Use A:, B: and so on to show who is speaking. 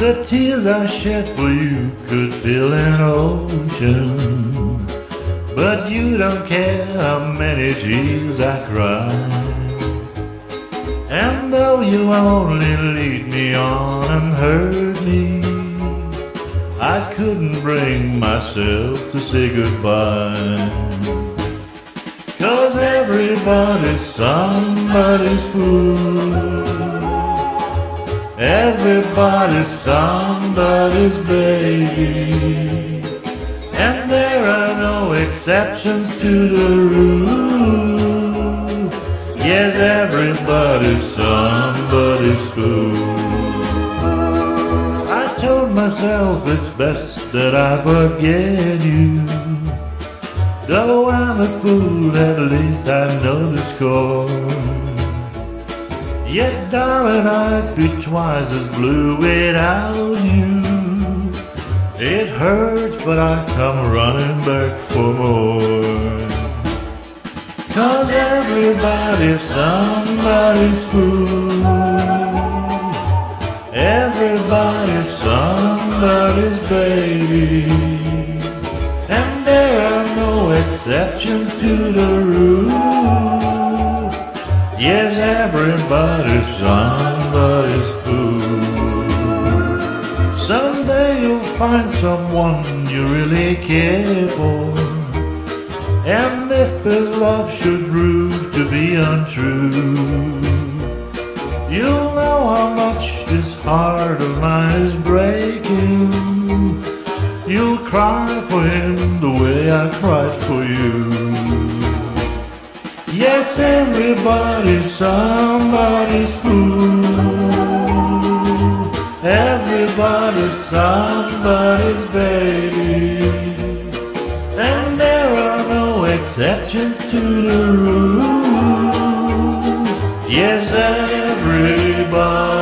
A: The tears I shed for you could fill an ocean. But you don't care how many tears I cry. And though you only lead me on and hurt me, I couldn't bring myself to say goodbye. Cause everybody's somebody's fool. Everybody's somebody's baby. And there are no exceptions to the rule. Yes, everybody's somebody's fool. I told myself it's best that I forget you. Though I'm a fool, at least I know the score. Yet, darling, I'd be twice as blue without you. It hurts, but I come running back for more. Cause everybody's somebody's fool. Everybody's somebody's baby. And there are no exceptions to the rule. Yes, everybody's somebody's fool. Someday you'll find someone you really care for. And if his love should prove to be untrue, you'll know how much this heart of mine is breaking. You'll cry for him the way I cried for you. Yes, everybody's somebody's fool. Everybody's somebody's baby. And there are no exceptions to the rule. Yes, everybody.